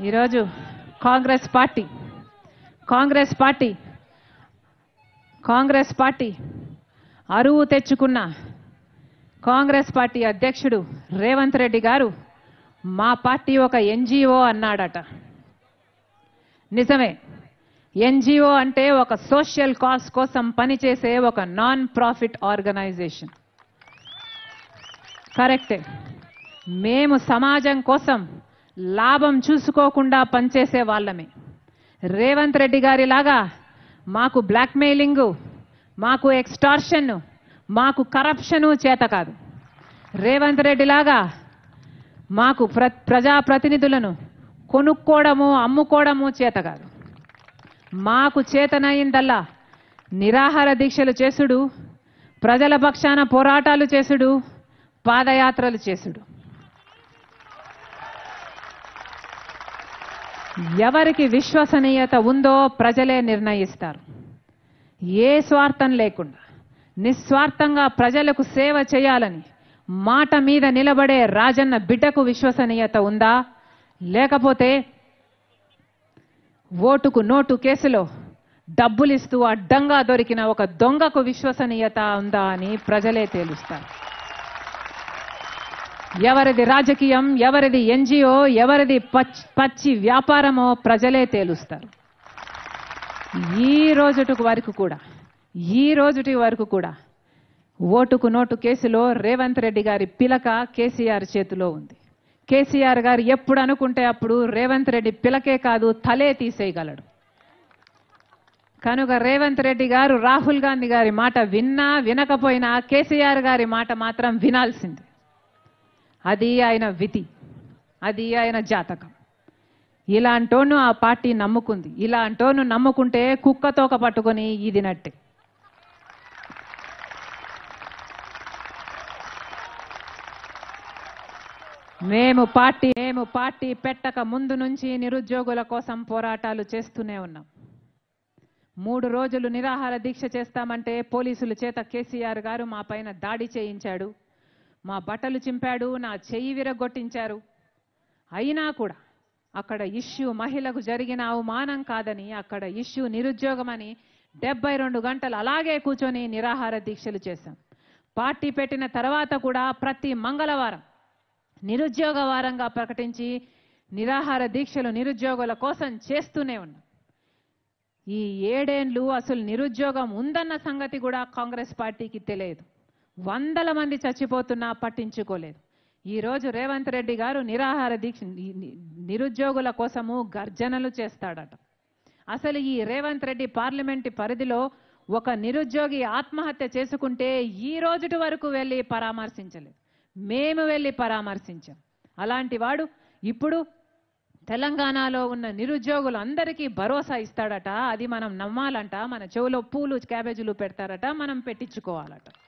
ఈరోజు Congress party Congress party Congress party అరువు తెచ్చుకున్న కాంగ్రెస్ పార్టీ అధ్యక్షుడు రేవంత్ రెడ్డి గారు మా పార్టీ ఒక ఎన్జిఓ అన్నాడట. నిజమే ఎన్జిఓ అంటే ఒక సోషల్ కాస్ కోసం పనిచేసే ఒక నాన్ ప్రాఫిట్ ఆర్గనైజేషన్. కరెక్టే మేము సమాజం కోసం లాభం చూసుకోకుండా పనిచేసే వాళ్ళమే. రేవంత్ రెడ్డి గారిలాగా మాకు బ్లాక్మెయిలింగ్ మాకు ఎక్స్టార్షన్ మాకు కరప్షను చేత కాదు. రేవంత్ రెడ్డి లాగా మాకు ప్ర ప్రజాప్రతినిధులను కొనుక్కోవడము అమ్ముకోవడము చేత కాదు. మాకు చేతనయిందల్లా నిరాహార దీక్షలు చేసుడు ప్రజల పక్షాన పోరాటాలు చేసుడు పాదయాత్రలు చేసుడు. ఎవరికి విశ్వసనీయత ఉందో ప్రజలే నిర్ణయిస్తారు. ఏ స్వార్థం లేకుండా నిస్వార్థంగా ప్రజలకు సేవ చేయాలని మాట మీద నిలబడే రాజన్న బిడ్డకు విశ్వసనీయత ఉందా? లేకపోతే ఓటుకు నోటు కేసులో డబ్బులిస్తూ అడ్డంగా దొరికిన ఒక దొంగకు విశ్వసనీయత ఉందా అని ప్రజలే తేలుస్తారు. ఎవరిది రాజకీయం ఎవరిది ఎన్జిఓ ఎవరిది పచ్చి వ్యాపారమో ప్రజలే తేలుస్తారు. ఈ రోజుటి వరకు కూడా ఈ రోజుటి వరకు కూడా ఓటుకు నోటు కేసులో రేవంత్ రెడ్డి గారి పిలక కేసీఆర్ చేతిలో ఉంది. కేసీఆర్ గారు ఎప్పుడు అనుకుంటే అప్పుడు రేవంత్ రెడ్డి పిలకే కాదు తలే తీసేయగలడు. కనుక రేవంత్ రెడ్డి గారు రాహుల్ గాంధీ గారి మాట విన్నా వినకపోయినా కేసీఆర్ గారి మాట మాత్రం వినాల్సిందే. అది ఆయన విధి. అది ఆయన జాతకం. ఇలాంటోను ఆ పార్టీ నమ్ముకుంది. ఇలాంటోను నమ్ముకుంటే కుక్క తోక పట్టుకొని ఇదినట్టే మేము పార్టీ మేము పార్టీ పెట్టక ముందు నుంచి నిరుద్యోగుల కోసం పోరాటాలు చేస్తూనే ఉన్నాం. మూడు రోజులు నిరాహార దీక్ష చేస్తామంటే పోలీసులు చేత కేసీఆర్ గారు మా పైన దాడి చేయించాడు. మా బట్టలు చింపాడు నా చెయ్యి విరగొట్టించారు. అయినా కూడా అక్కడ ఇష్యూ మహిళకు జరిగిన అవమానం కాదని అక్కడ ఇష్యూ నిరుద్యోగమని డెబ్బై రెండు గంటలు అలాగే కూర్చొని నిరాహార దీక్షలు చేశాం. పార్టీ పెట్టిన తర్వాత కూడా ప్రతి మంగళవారం నిరుద్యోగ వారంగా ప్రకటించి నిరాహార దీక్షలు నిరుద్యోగుల కోసం చేస్తూనే ఉన్నాం. ఈ ఏడేండ్లు అసలు నిరుద్యోగం ఉందన్న సంగతి కూడా కాంగ్రెస్ పార్టీకి తెలియదు. వందల మంది చచ్చిపోతున్నా పట్టించుకోలేదు. ఈ రోజు రేవంత్ రెడ్డి గారు నిరాహార దీక్ష నిరుద్యోగుల కోసము గర్జనలు చేస్తాడట. అసలు ఈ రేవంత్ రెడ్డి పార్లమెంట్ పరిధిలో ఒక నిరుద్యోగి ఆత్మహత్య చేసుకుంటే ఈ రోజుటి వరకు వెళ్ళి పరామర్శించలేదు. మేము వెళ్ళి పరామర్శించాం. అలాంటి వాడు ఇప్పుడు తెలంగాణలో ఉన్న నిరుద్యోగులందరికీ భరోసా ఇస్తాడట. అది మనం నమ్మాలంట. మన చెవులో పూలు క్యాబేజీలు పెడతారట. మనం పెట్టించుకోవాలట.